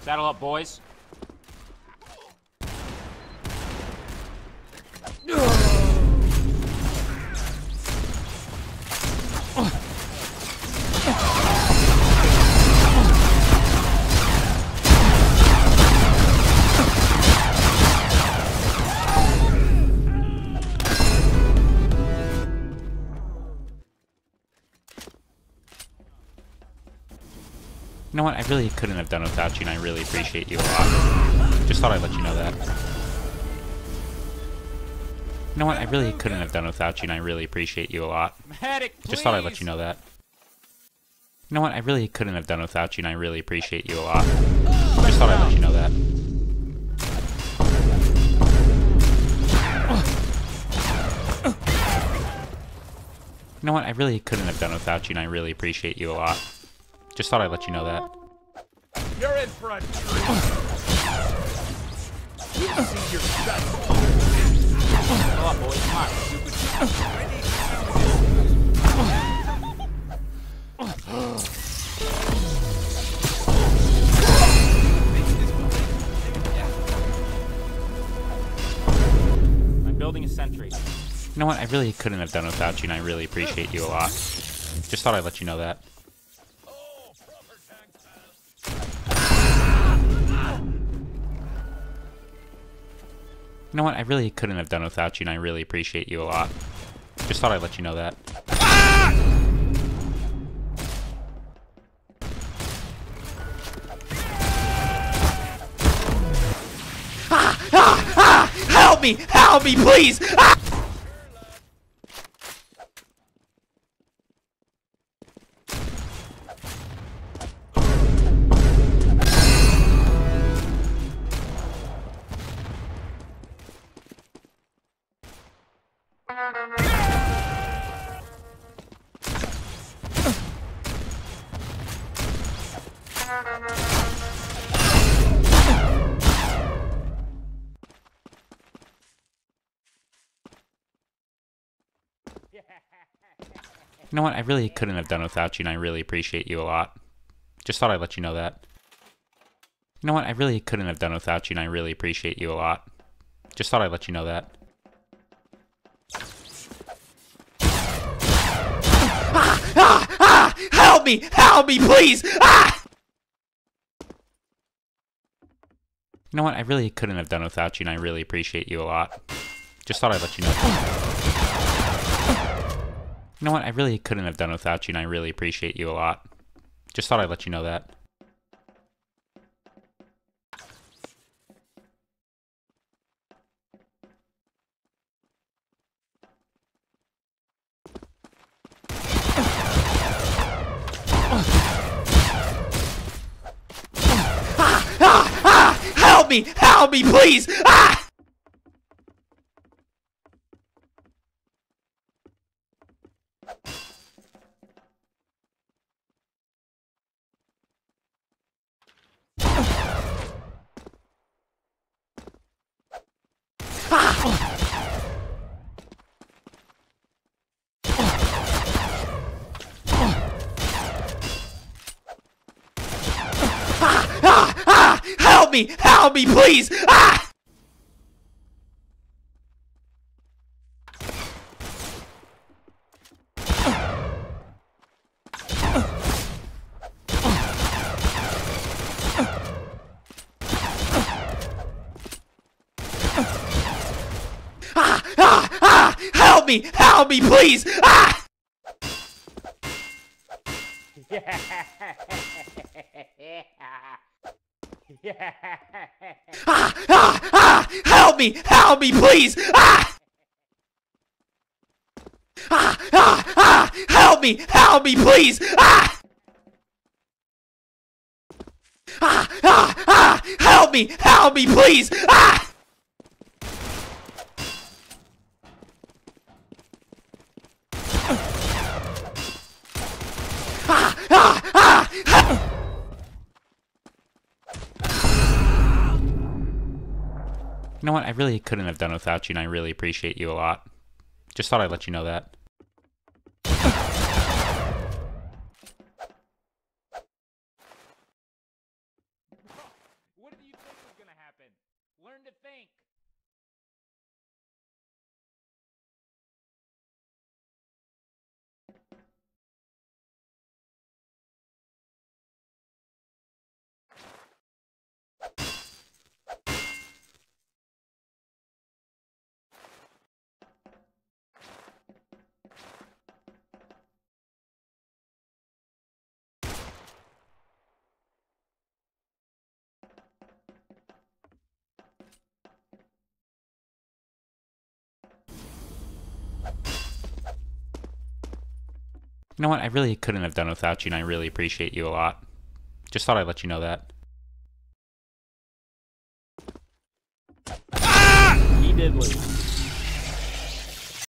Saddle up, boys. You know what? I really couldn't have done without you, and I really appreciate you a lot. Just thought I'd let you know that. You know what? I really couldn't have done without you, and I really appreciate you a lot. Medic, Just thought I'd let you know that. You know what? I really couldn't have done without you, and I really appreciate you a lot. Just thought I'd let you know that. You know what? I really couldn't have done without you, and I really appreciate you a lot. Just thought I'd let you know that. You're in for a treat. You see your gut. Saddle up, boys. Come on. I'm building a sentry. You know what? I really couldn't have done without you, and I really appreciate you a lot. Just thought I'd let you know that. You know what? I really couldn't have done without you, and I really appreciate you a lot. Just thought I'd let you know that. Ah! ah! ah! Help me! Help me, please! Ah! You know what? I really couldn't have done without you, and I really appreciate you a lot. Just thought I'd let you know that. You know what? I really couldn't have done without you, and I really appreciate you a lot. Just thought I'd let you know that. Ah! Ah! Ah! Help me! Help me, please! Ah! You know what? I really couldn't have done without you, and I really appreciate you a lot. Just thought I'd let you know. You know what? I really couldn't have done without you, and I really appreciate you a lot. Just thought I'd let you know that. Ah! Ah! Help me! Help me, please! Ah! Ah! Ah! Help me! Help me, please! Ah! Ah! Ah! Ah! Help me! Help me, please! Ah! Ah! Ah! Ah! Help me! Help me, please! Ah! Ah! Ah! Ah! Help me! Help me, please! Ah! Ah! Ah! Ah! Help me! Help me, please! Ah! Ah! You know what? I really couldn't have done without you, and I really appreciate you a lot. Just thought I'd let you know that. What do you think gonna happen? Learn to think. You know what? I really couldn't have done without you, and I really appreciate you a lot. Just thought I'd let you know that. He did lose.